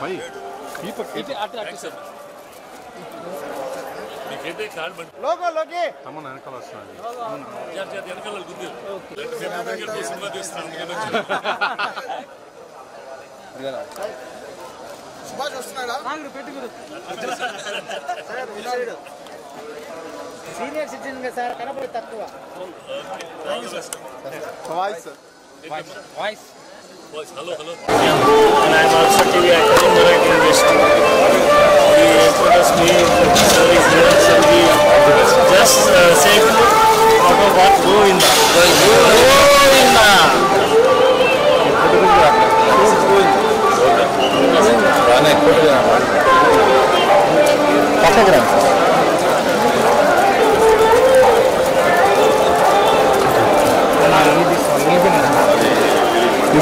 పై keeper ఇటు అటు అటు సార్ మీకైతే కార్డు బండి తమ వెనకాల వస్తున్నాడు జర జర వెనకాల గుద్దు సినిమా తీస్తున్నాను అందుకని సుభాష్ వస్తున్నాడా సీనియర్ సిటిజన్గా సార్ కనపడి తక్కువ voice voice Hello, hello. And I'm also TV actor in the right industry.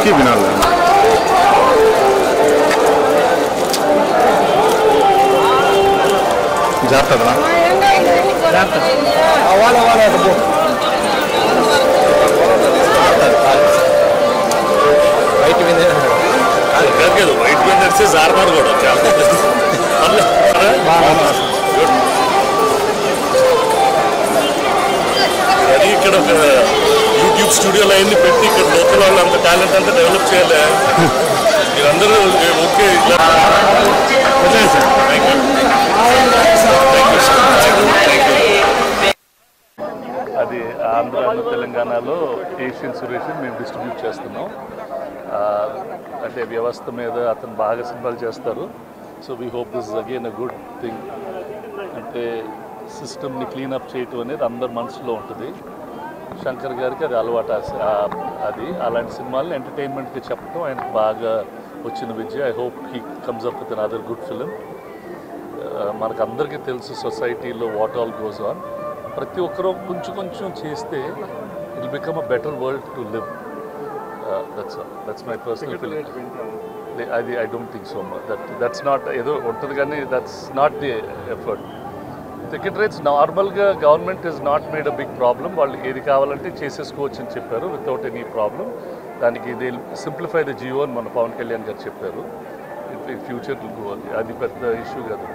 ఇంకే వినాలి జాగ్రత్త అది కాదు కదా వైట్ పెన్ నడిచే జారబారు కూడా అది ఇక్కడ ఒక యూట్యూబ్ స్టూడియోలో అన్ని పెట్టి ఇక్కడ లోకల్ వాళ్ళు అంత టాలెంట్ అంతా డెవలప్ చేయాలి. మీరందరూ ఓకే అది ఆంధ్ర తెలంగాణలో ఏషియన్ సురేష్ మేము డిస్ట్రిబ్యూట్ చేస్తున్నాం. అంటే వ్యవస్థ మీద అతను బాగా సినిమాలు చేస్తారు. So we hope this is again a good thing అంటే సిస్టమ్ని క్లీనప్ చేయటం అనేది అందరి మనసులో ఉంటుంది. శంకర్ గారికి అది అలవాటు అది. అలాంటి సినిమాలను ఎంటర్టైన్మెంట్కి చెప్పడం ఆయనకు బాగా వచ్చిన విద్య. I hope he comes up with another good film మనకు అందరికీ తెలుసు సొసైటీలో వాట్ ఆల్ గోస్ ఆన్ ప్రతి ఒక్కరూ కొంచెం కొంచెం చేస్తే it become a better world to live that's that's my personal feeling అది I don't think so much that that's not ఏదో ఉంటుంది కానీ that's not the effort secretaries rates నార్మల్గా government is not made a big problem వాళ్ళు ఏది కావాలంటే చేసేసుకోవచ్చు అని చెప్పారు వితౌట్ ఎనీ ప్రాబ్లం దానికి ఇది సింప్లిఫై ద జియో అని మన పవన్ కళ్యాణ్ గారు చెప్పారు. ఫ్యూచర్ అది పెద్ద ఇష్యూ కాదు.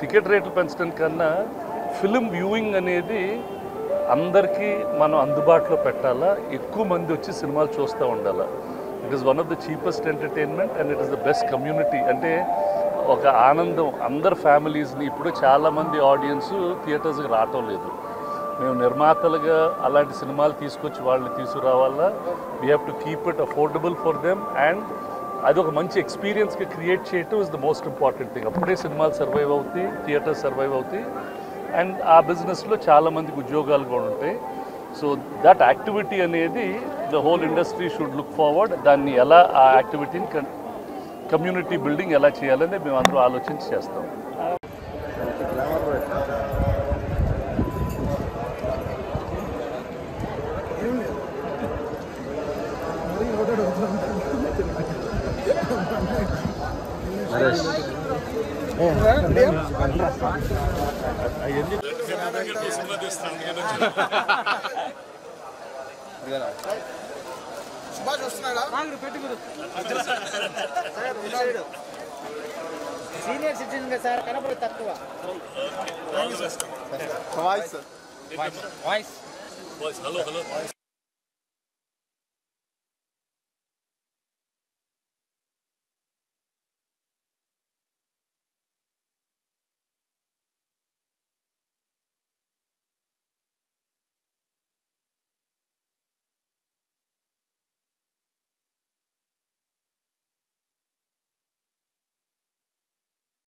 టికెట్ రేట్లు పెంచడం కన్నా ఫిలిం వ్యూయింగ్ అనేది అందరికీ మనం అందుబాటులో పెట్టాలా? ఎక్కువ మంది వచ్చి సినిమాలు చూస్తూ ఉండాలా? It is one of the cheapest entertainment and it is the best community అంటే ఒక ఆనందం. అందరు ఫ్యామిలీస్ని ఇప్పుడు చాలామంది ఆడియన్స్ థియేటర్స్కి రావటం లేదు. మేము నిర్మాతలుగా అలాంటి సినిమాలు తీసుకొచ్చి వాళ్ళని తీసుకురావాలా? We have to keep it affordable for them and అది ఒక మంచి ఎక్స్పీరియన్స్గా క్రియేట్ చేయటం is the most important thing అప్పుడే సినిమాలు సర్వైవ్ అవుతాయి థియేటర్స్ సర్వైవ్ అవుతాయి. అండ్ ఆ బిజినెస్లో చాలామందికి ఉద్యోగాలు కూడా ఉంటాయి. సో దట్ యాక్టివిటీ అనేది the whole industry should look forward దాన్ని ఎలా ఆ యాక్టివిటీని కమ్యూనిటీ బిల్డింగ్ ఎలా చేయాలని మేము అందరూ ఆలోచించి చేస్తాం. సినిమా తీస్తున్నాను అందుకని సుభాష్ వస్తున్నాడా? సీనియర్ సిటిజన్గా సార్ కనపడి తక్కువ వాయిస్ వాయిస్ హలో హలో